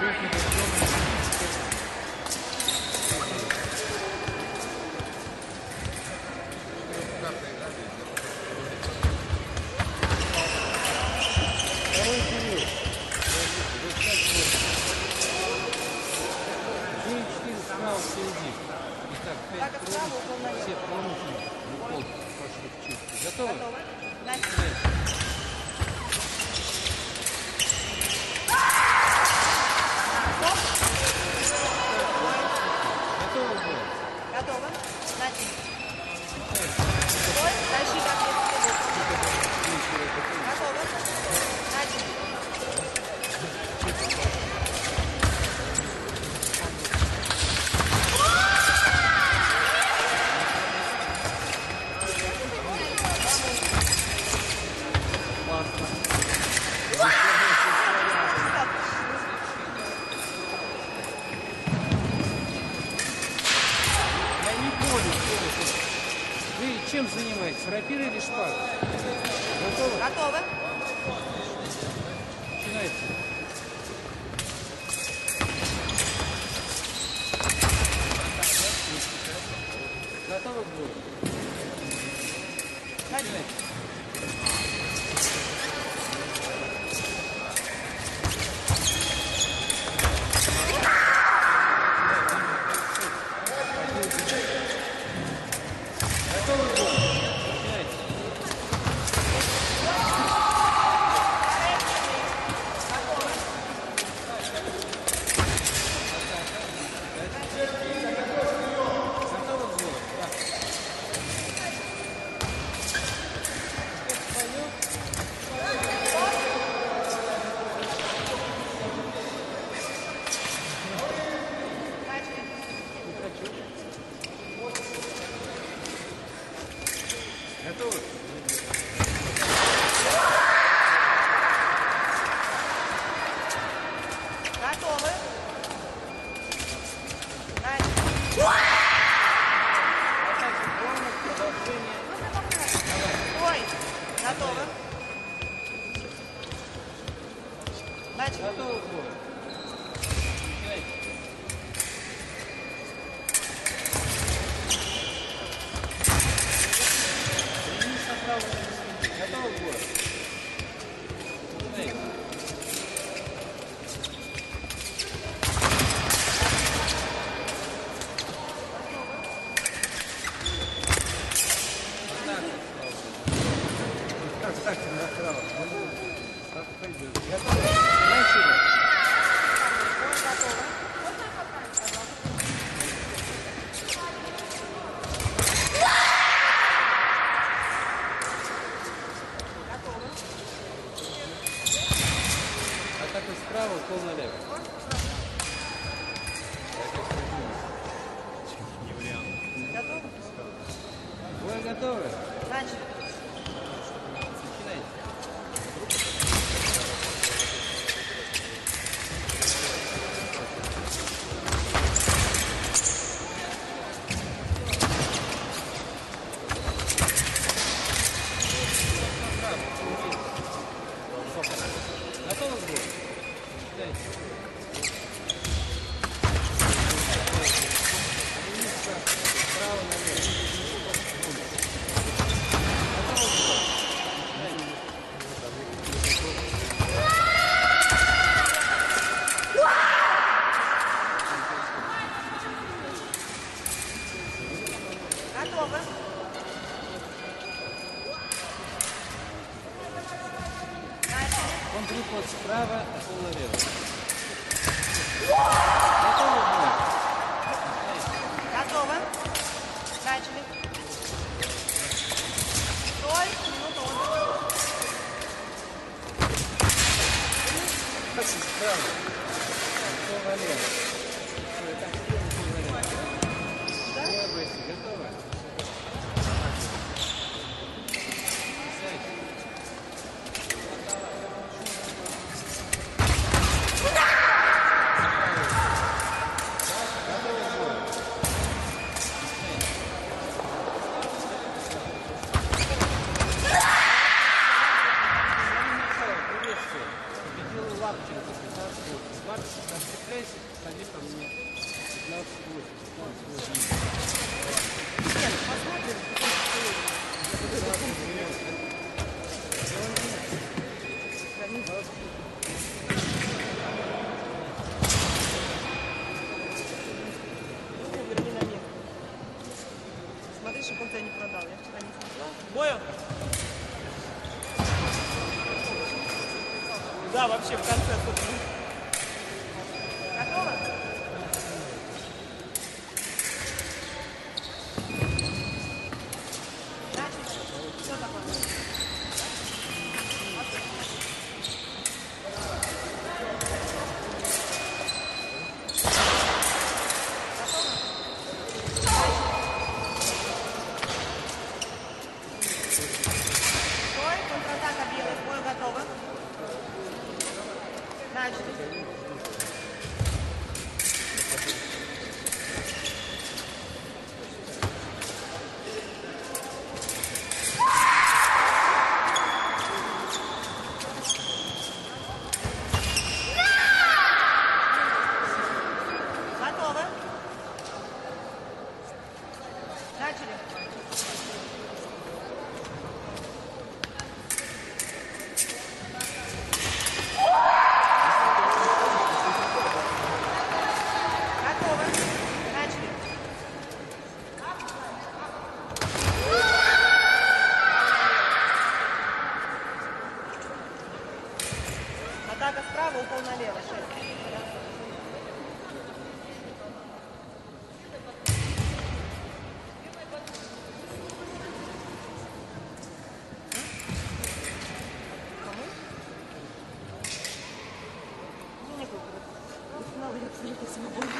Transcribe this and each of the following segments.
Thank you. Справа полналево. Готовы, Бунов? Готово. Начали. Стой, минуту. Спасибо. Да, вообще в конце тут. aqui, que se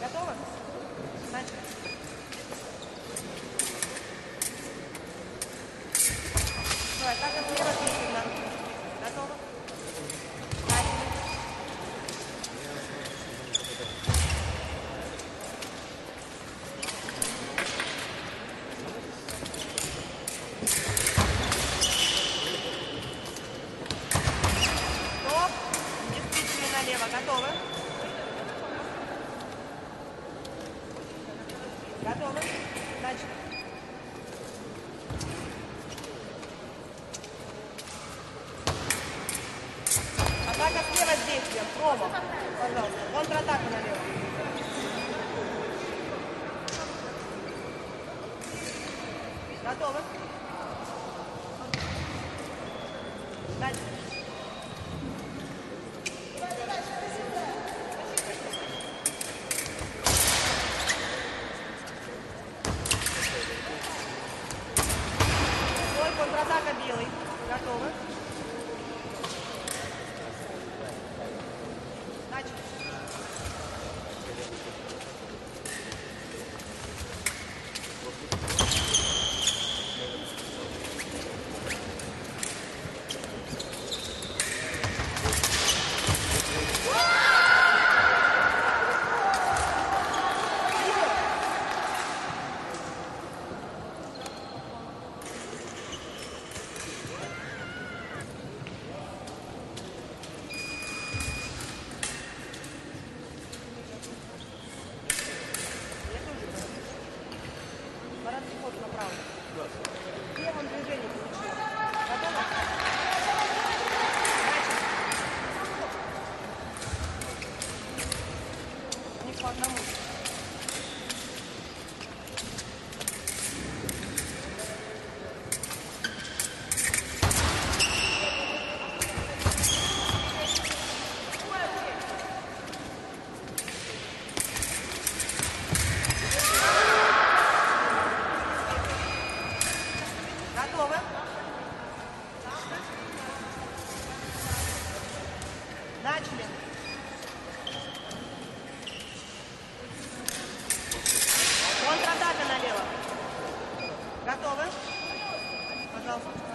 Готово? Начали. Давай, так, как Готовы? Дальше. yourself.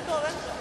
That's all. That's all.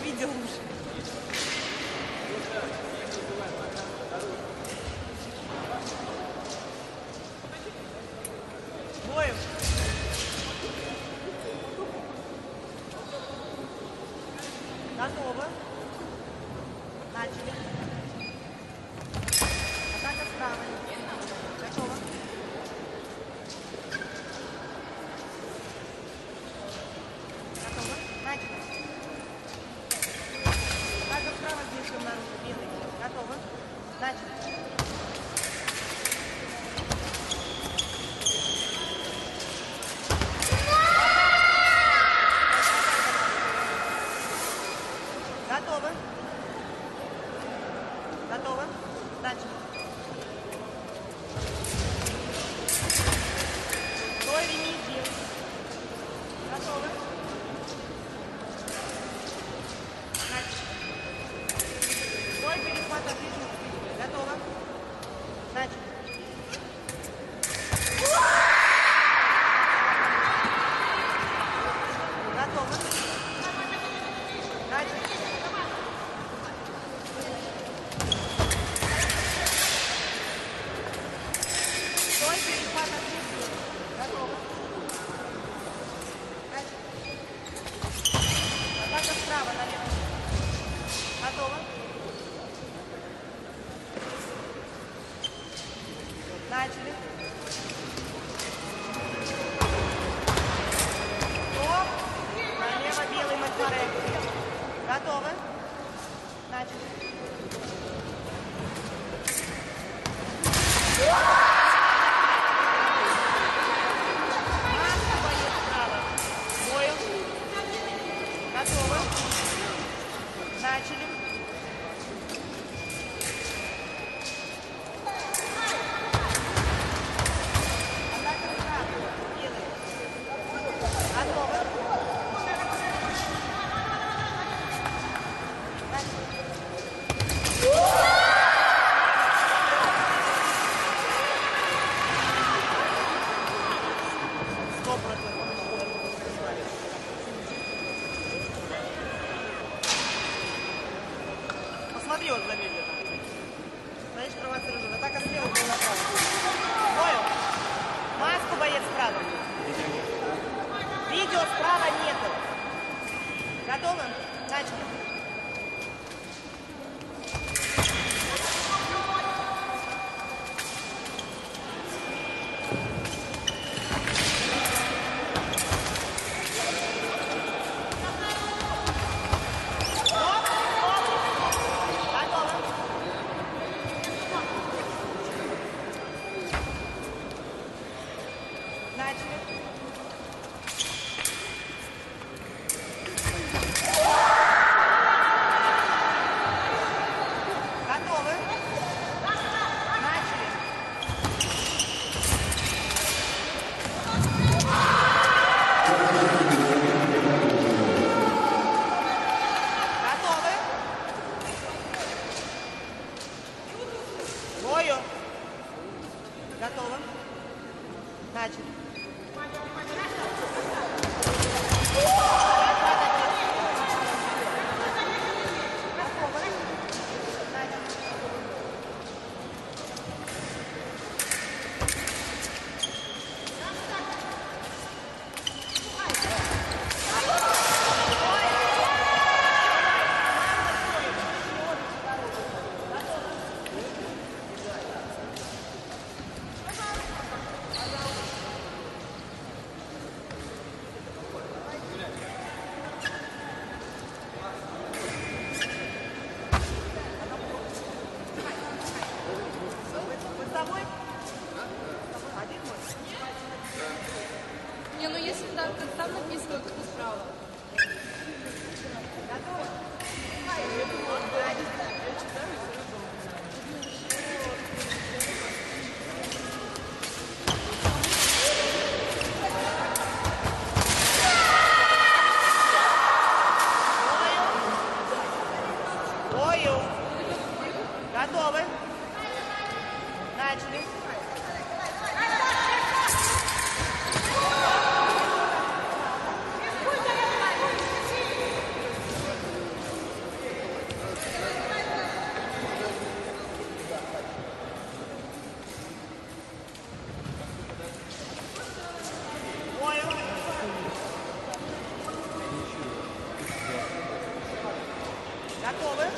видел уже. Готовы? Готовы? Начали. справа нету. Готовы? Начали. Готово? Já colou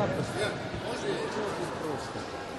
запросто. Можно я просто?